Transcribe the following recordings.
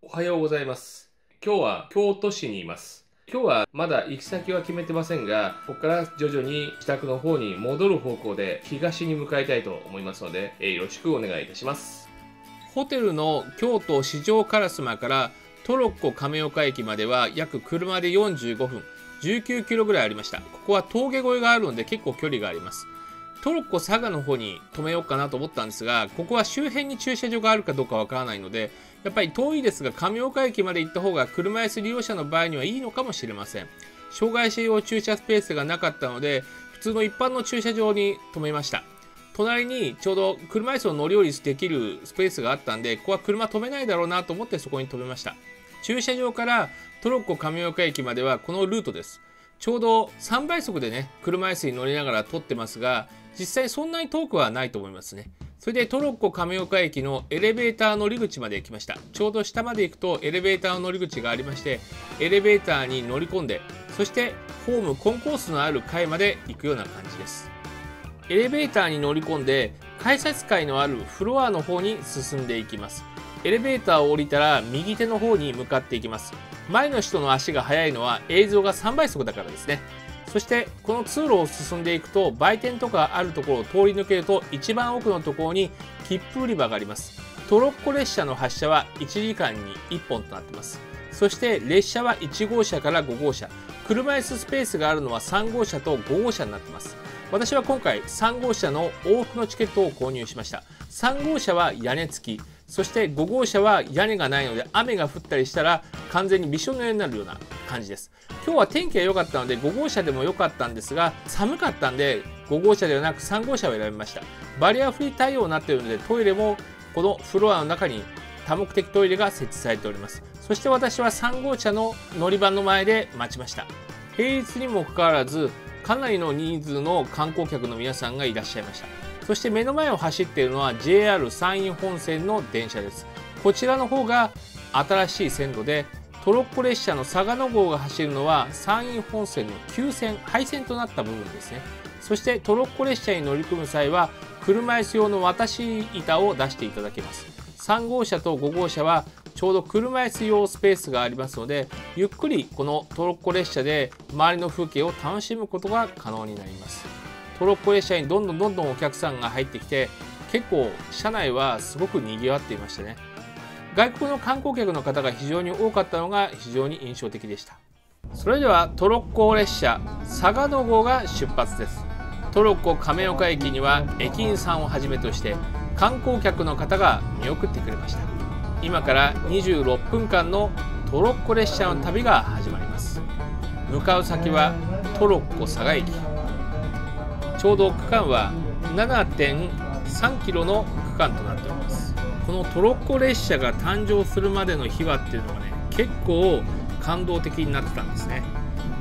おはようございます。今日は京都市にいます。今日はまだ行き先は決めてませんが、ここから徐々に自宅の方に戻る方向で東に向かいたいと思いますので、えよろしくお願いいたします。ホテルの京都四条烏丸からトロッコ亀岡駅までは約車で45分、19キロぐらいありました。ここは峠越えがあるので結構距離があります。トロッコ佐賀の方に止めようかなと思ったんですが、ここは周辺に駐車場があるかどうかわからないので、やっぱり遠いですが、亀岡駅まで行った方が車椅子利用者の場合にはいいのかもしれません。障害者用駐車スペースがなかったので、普通の一般の駐車場に止めました。隣にちょうど車椅子を乗り降りできるスペースがあったんで、ここは車止めないだろうなと思ってそこに止めました。駐車場からトロッコ亀岡駅まではこのルートです。ちょうど3倍速でね、車椅子に乗りながら撮ってますが、実際そんなに遠くはないと思いますね。それでトロッコ亀岡駅のエレベーター乗り口まで来ました。ちょうど下まで行くとエレベーターの乗り口がありまして、エレベーターに乗り込んで、そしてホームコンコースのある階まで行くような感じです。エレベーターに乗り込んで、改札階のあるフロアの方に進んでいきます。エレベーターを降りたら右手の方に向かっていきます。前の人の足が速いのは映像が3倍速だからですね。そしてこの通路を進んでいくと売店とかあるところを通り抜けると一番奥のところに切符売り場があります。トロッコ列車の発車は1時間に1本となってます。そして列車は1号車から5号車。車椅子スペースがあるのは3号車と5号車になってます。私は今回3号車の往復のチケットを購入しました。3号車は屋根付き。そして5号車は屋根がないので雨が降ったりしたら完全にびしょ濡れになるような感じです。今日は天気が良かったので5号車でも良かったんですが寒かったんで5号車ではなく3号車を選びました。バリアフリー対応になっているのでトイレもこのフロアの中に多目的トイレが設置されております。そして私は3号車の乗り場の前で待ちました。平日にもかかわらずかなりの人数の観光客の皆さんがいらっしゃいました。そして目の前を走っているのは JR 山陰本線の電車です。こちらの方が新しい線路でトロッコ列車の嵯峨野号が走るのは山陰本線の旧線廃線となった部分ですね。そしてトロッコ列車に乗り組む際は車椅子用の渡し板を出していただけます。3号車と5号車はちょうど車椅子用スペースがありますのでゆっくりこのトロッコ列車で周りの風景を楽しむことが可能になります。トロッコ列車にどんどんどんどんお客さんが入ってきて結構車内はすごく賑わっていましたね。外国の観光客の方が非常に多かったのが非常に印象的でした。それではトロッコ列車嵯峨野号が出発です。トロッコ亀岡駅には駅員さんをはじめとして観光客の方が見送ってくれました。今から26分間のトロッコ列車の旅が始まります。向かう先はトロッコ佐賀駅。ちょうど区間は7.3キロの区間となっております。このトロッコ列車が誕生するまでの秘話っていうのがね結構感動的になってたんですね。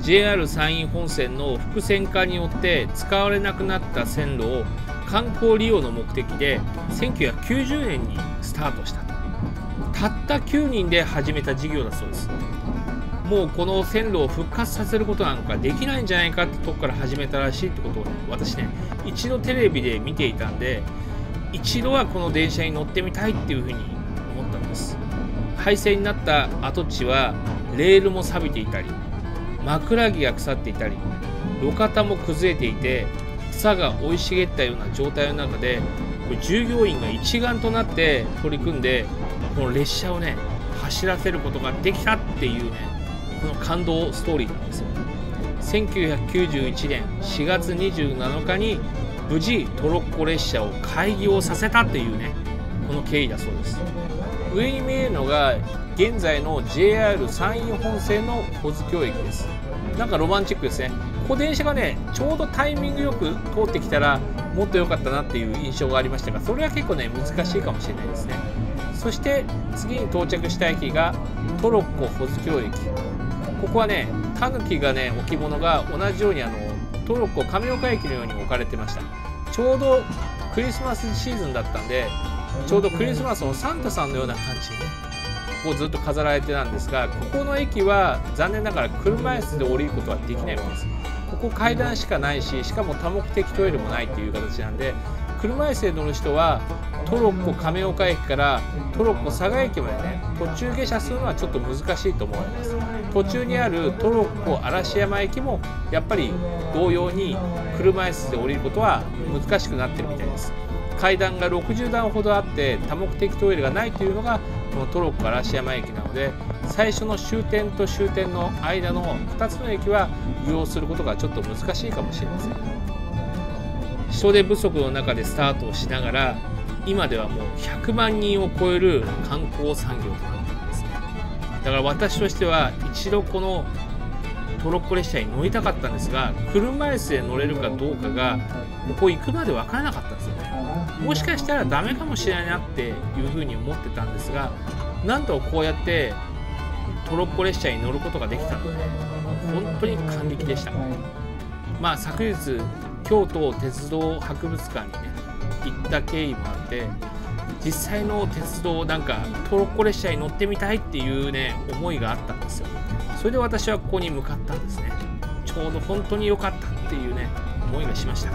JR 山陰本線の複線化によって使われなくなった線路を観光利用の目的で1990年にスタートしたとたった9人で始めた事業だそうです。もうこの線路を復活させることなんかできないんじゃないかってとこから始めたらしいってことをね私ね一度テレビで見ていたんで一度はこの電車に乗ってみたいっていうふうに思ったんです。廃線になった跡地はレールも錆びていたり枕木が腐っていたり路肩も崩れていて草が生い茂ったような状態の中でこれ従業員が一丸となって取り組んでこの列車をね走らせることができたっていうねこの感動ストーリーなんですよ。1991年4月27日に無事トロッコ列車を開業させたっていうねこの経緯だそうです。上に見えるのが現在の JR 山陰本線の保津峡駅です。なんかロマンチックですね。こ電車がねちょうどタイミングよく通ってきたらもっと良かったなっていう印象がありましたがそれは結構ね難しいかもしれないですね。そして次に到着した駅がトロッコ保津峡駅。ここはねタヌキがね置物が同じようにあのトロッコ亀岡駅のように置かれてました。ちょうどクリスマスシーズンだったんでちょうどクリスマスのサンタさんのような感じでねここずっと飾られてたんですがここの駅は残念ながら車椅子で降りることはできないわけです。ここ階段しかないししかも多目的トイレもないっていう形なんで車椅子で乗る人はトロッコ亀岡駅からトロッコ佐賀駅までね途中下車するのはちょっと難しいと思います。途中にあるトロッコ嵐山駅もやっぱり同様に車椅子で降りることは難しくなってるみたいです。階段が60段ほどあって多目的トイレがないというのがこのトロッコ嵐山駅なので最初の終点と終点の間の2つの駅は利用することがちょっと難しいかもしれません。人手不足の中でスタートをしながら今ではもう100万人を超える観光産業となっているんですね。だから私としては一度このトロッコ列車に乗りたかったんですが車椅子で乗れるかどうかがここ行くまで分からなかったんですよね。もしかしたらダメかもしれないなっていうふうに思ってたんですがなんとこうやってトロッコ列車に乗ることができたので本当に感激でした。まあ昨日京都鉄道博物館にね行った経緯もあって実際の鉄道なんかトロッコ列車に乗ってみたいっていうね思いがあったんですよ。それで私はここに向かったんですね。ちょうど本当に良かったっていうね思いがしました。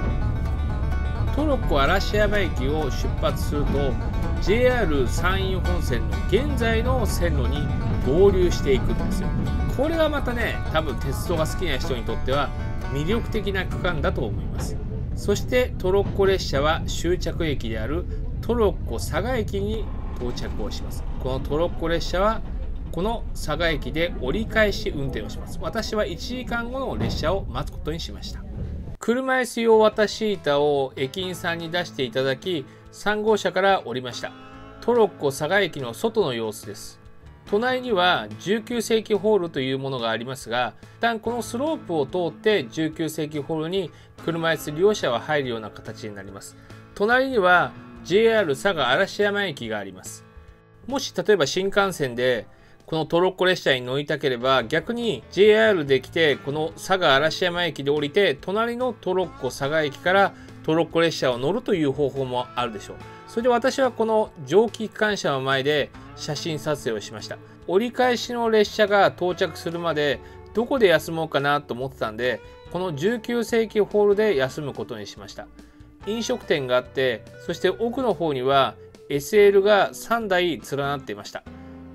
トロッコ嵐山駅を出発すると JR 山陰本線の現在の線路に合流していくんですよ。これがまたね多分鉄道が好きな人にとっては魅力的な区間だと思います。そしてトロッコ列車は終着駅であるトロッコ佐賀駅に到着をします。このトロッコ列車はこの佐賀駅で折り返し運転をします。私は1時間後の列車を待つことにしました。車椅子用渡し板を駅員さんに出していただき3号車から降りました。トロッコ佐賀駅の外の様子です。隣には19世紀ホールというものがありますが一旦このスロープを通って19世紀ホールに車椅子利用者は入るような形になります。隣には JR 佐賀嵐山駅があります。もし例えば新幹線でこのトロッコ列車に乗りたければ逆に JR で来てこの佐賀嵐山駅で降りて隣のトロッコ佐賀駅からトロッコ列車を乗るという方法もあるでしょう。それで私はこの蒸気機関車の前で写真撮影をしました。折り返しの列車が到着するまでどこで休もうかなと思ってたんでこの19世紀ホールで休むことにしました。飲食店があってそして奥の方には SL が3台連なっていました。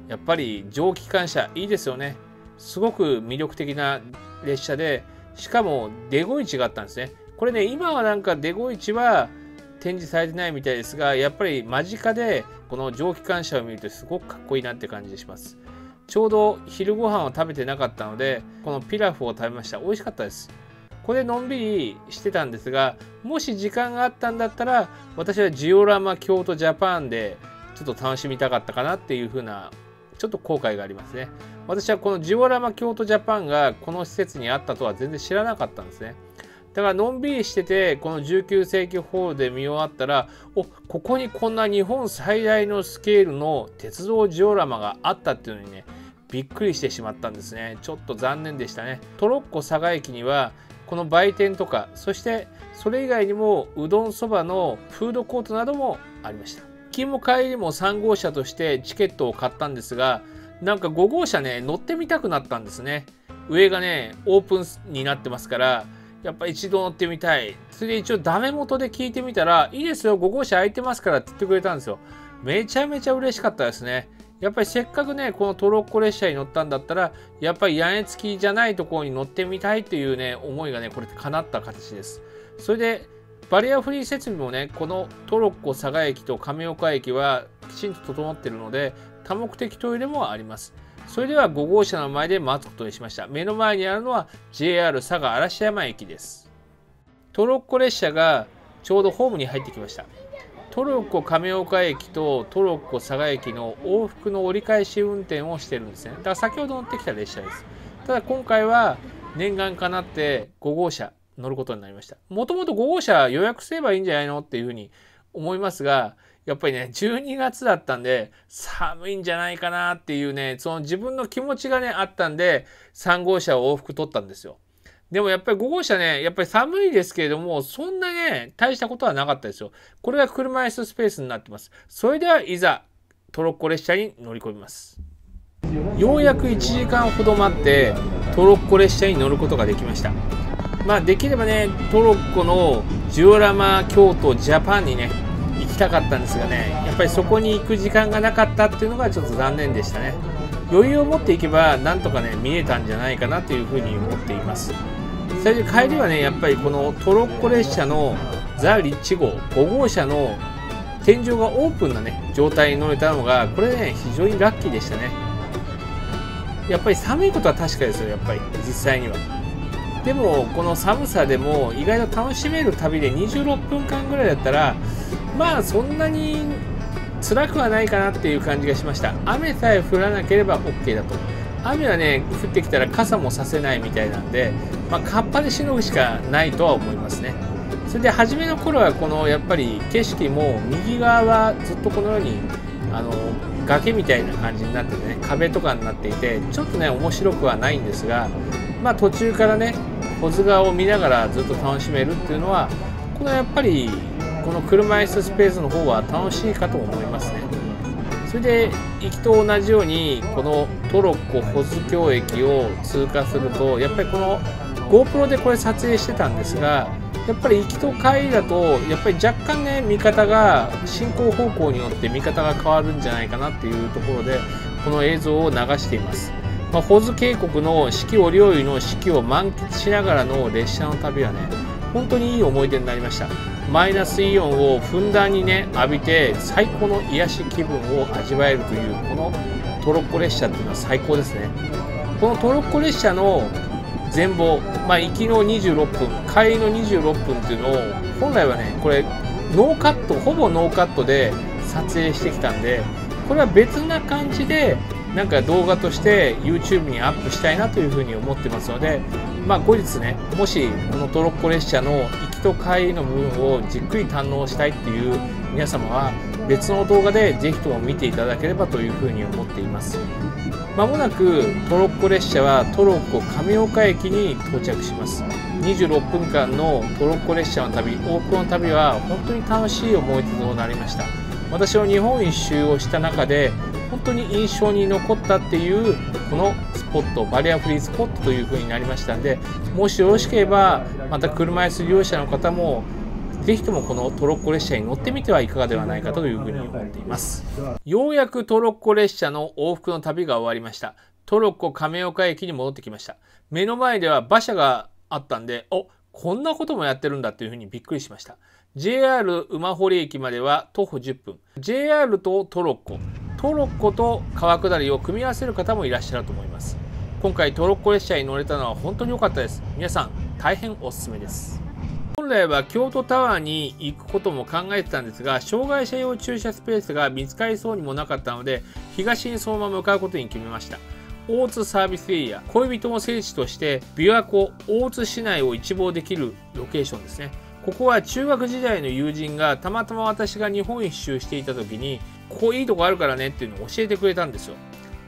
やっぱり蒸気機関車いいですよね。すごく魅力的な列車でしかもデゴイチがあったんですね。これね今はなんかデゴイチは展示されてないみたいですがやっぱり間近でこの蒸気機関車を見るとすごくかっこいいなって感じします。ちょうど昼ご飯を食べてなかったのでこのピラフを食べました。美味しかったです。これのんびりしてたんですがもし時間があったんだったら私はジオラマ京都ジャパンでちょっと楽しみたかったかなっていう風なちょっと後悔がありますね。私はこのジオラマ京都ジャパンがこの施設にあったとは全然知らなかったんですね。だからのんびりしててこの19世紀ホールで見終わったらおここにこんな日本最大のスケールの鉄道ジオラマがあったっていうのにねびっくりしてしまったんですね。ちょっと残念でしたね。トロッコ佐賀駅にはこの売店とかそしてそれ以外にもうどんそばのフードコートなどもありました。行きも帰りも3号車としてチケットを買ったんですがなんか5号車ね乗ってみたくなったんですね。上がねオープンになってますからやっぱ一度乗ってみたいそれで一応ダメ元で聞いてみたらいいですよ5号車空いてますからって言ってくれたんですよめちゃめちゃ嬉しかったですねやっぱりせっかくね、このトロッコ列車に乗ったんだったら、やっぱり屋根付きじゃないところに乗ってみたいというね、思いがね、これ叶った形です。それで、バリアフリー設備もね、このトロッコ佐賀駅と亀岡駅はきちんと整ってるので、多目的トイレもあります。それでは5号車の前で待つことにしました。目の前にあるのは JR 佐賀嵐山駅です。トロッコ列車がちょうどホームに入ってきました。トロッコ亀岡駅とトロッコ佐賀駅の往復の折り返し運転をしてるんですね。だから先ほど乗ってきた列車です。ただ今回は念願かなって5号車乗ることになりました。もともと5号車予約すればいいんじゃないのっていうふうに思いますが、やっぱりね、12月だったんで、寒いんじゃないかなっていうね、その自分の気持ちがね、あったんで、3号車を往復取ったんですよ。でもやっぱり5号車ね、やっぱり寒いですけれども、そんなね、大したことはなかったですよ。これが車椅子スペースになってます。それではいざ、トロッコ列車に乗り込みます。ようやく1時間ほど待って、トロッコ列車に乗ることができました。まあ、できればね、トロッコのジオラマ京都ジャパンにね、たかったんですがねやっぱりそこに行く時間がなかったっていうのがちょっと残念でしたね。余裕を持っていけばなんとかね見えたんじゃないかなというふうに思っています。それで帰りはねやっぱりこのトロッコ列車のザ・リッチ号5号車の天井がオープンなね状態に乗れたのがこれね非常にラッキーでしたね。やっぱり寒いことは確かですよやっぱり実際には。でもこの寒さでも意外と楽しめる旅で26分間ぐらいだったらまあそんなに辛くはないかなっていう感じがしました。雨さえ降らなければ OK だと雨はね降ってきたら傘もさせないみたいなんで、まあ、カッパでしのぐしかないとは思いますね。それで初めの頃はこのやっぱり景色も右側はずっとこのようにあの崖みたいな感じになっててね壁とかになっていてちょっとね面白くはないんですがまあ途中からね保津川を見ながらずっと楽しめるっていうのはこのやっぱりこの車椅子スペースの方は楽しいかと思いますね。それで行きと同じようにこのトロッコ保津峡駅を通過するとやっぱりこの GoPro でこれ撮影してたんですがやっぱり行きと帰りだとやっぱり若干ね見方が進行方向によって見方が変わるんじゃないかなっていうところでこの映像を流しています、まあ、保津渓谷の四季折々の四季を満喫しながらの列車の旅はね本当にいい思い出になりました。マイナスイオンをふんだんにね浴びて最高の癒し気分を味わえるというこのトロッコ列車っていうのは最高ですね。このトロッコ列車の全貌、まあ、行きの26分帰りの26分っていうのを本来はねこれノーカットほぼノーカットで撮影してきたんでこれは別な感じでなんか動画として YouTube にアップしたいなというふうに思ってますので、まあ、後日ねもしこのトロッコ列車のと帰りの部分をじっくり堪能したいっていう皆様は別の動画でぜひとも見ていただければというふうに思っています。まもなくトロッコ列車はトロッコ亀岡駅に到着します。26分間のトロッコ列車の旅往復の旅は本当に楽しい思い出となりました。私は日本一周をした中で当に印象に残ったっていうこのスポットバリアフリースポットという風になりましたんでもしよろしければまた車椅子利用者の方もぜひともこのトロッコ列車に乗ってみてはいかがではないかというふうに思っています。ようやくトロッコ列車の往復の旅が終わりました。トロッコ亀岡駅に戻ってきました。目の前では馬車があったんでおこんなこともやってるんだというふうにびっくりしました。JR 馬堀駅までは徒歩10分。JR とトロッコ。トロッコと川下りを組み合わせる方もいらっしゃると思います。今回トロッコ列車に乗れたのは本当に良かったです。皆さん大変おすすめです。本来は京都タワーに行くことも考えてたんですが障害者用駐車スペースが見つかりそうにもなかったので東にそのまま向かうことに決めました。大津サービスエリア恋人の聖地として琵琶湖大津市内を一望できるロケーションですね。ここは中学時代の友人がたまたま私が日本一周していた時にここいいとこあるからねっていうのを教えてくれたんですよ。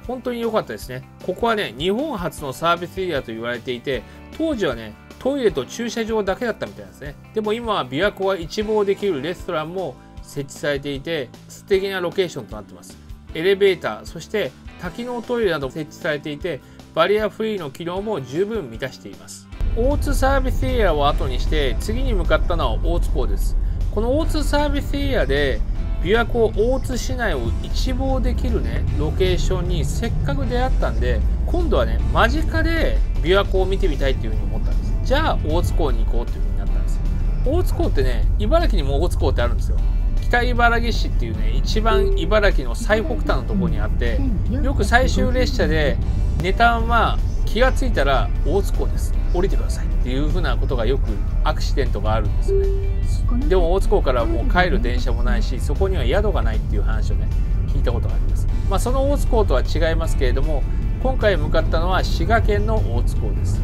本当に良かったですね。ここはね日本初のサービスエリアと言われていて当時はねトイレと駐車場だけだったみたいですね。でも今は琵琶湖が一望できるレストランも設置されていて素敵なロケーションとなってます。エレベーターそして多機能トイレなど設置されていてバリアフリーの機能も十分満たしています。大津サービスエリアを後にして次に向かったのは大津港です。この大津サービスエリアで琵琶湖大津市内を一望できるねロケーションにせっかく出会ったんで今度はね間近で琵琶湖を見てみたいっていうふうに思ったんです。じゃあ大津港に行こうっていうふうになったんです大津港ってね茨城にも大津港ってあるんですよ。北茨城市っていうね一番茨城の最北端のところにあってよく最終列車でネタは気がついたら大津港です降りてくださいっていうふうなことがよくアクシデントがあるんですよね。でも大津港からもう帰る電車もないしそこには宿がないっていう話をね聞いたことがあります。まあその大津港とは違いますけれども今回向かったのは滋賀県の大津港です。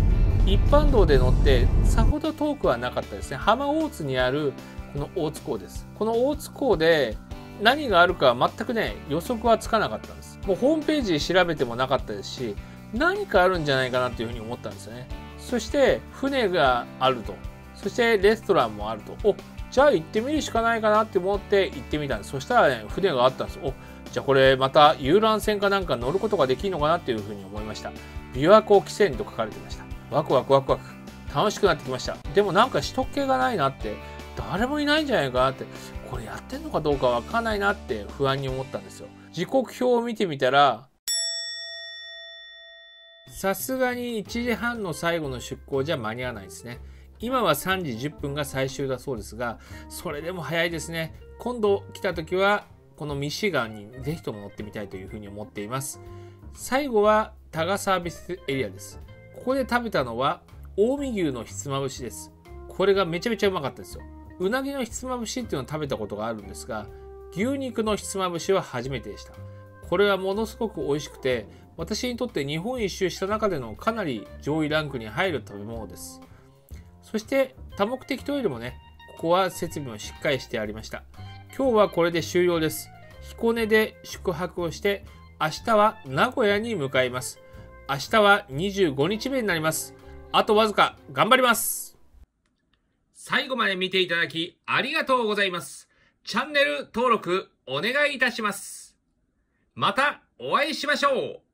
一般道で乗ってさほど遠くはなかったですね。浜大津にあるこの大津港です。この大津港で何があるかは全くね予測はつかなかったんです。もうホームページ調べてもなかったですし何かあるんじゃないかなというふうに思ったんですよねそして船があると。そしてレストランもあると。おじゃあ行ってみるしかないかなって思って行ってみたんです。そしたらね船があったんです。おじゃあこれまた遊覧船かなんか乗ることができるのかなっていうふうに思いました。琵琶湖汽船と書かれてました。ワクワクワクワク。楽しくなってきました。でもなんか人気がないなって。誰もいないんじゃないかなって。これやってんのかどうかわかんないなって不安に思ったんですよ。時刻表を見てみたらさすがに1時半の最後の出港じゃ間に合わないですね。今は3時10分が最終だそうですがそれでも早いですね。今度来た時はこのミシガンにぜひとも乗ってみたいというふうに思っています。最後はタガサービスエリアです。ここで食べたのは近江牛のひつまぶしです。これがめちゃめちゃうまかったですよ。うなぎのひつまぶしっていうのを食べたことがあるんですが牛肉のひつまぶしは初めてでした。これはものすごく美味しくて私にとって日本一周した中でのかなり上位ランクに入る食べ物です。そして多目的トイレもねここは設備もしっかりしてありました。今日はこれで終了です。彦根で宿泊をして明日は名古屋に向かいます。明日は25日目になります。あとわずか頑張ります。最後まで見ていただきありがとうございます。チャンネル登録お願いいたします。またお会いしましょう。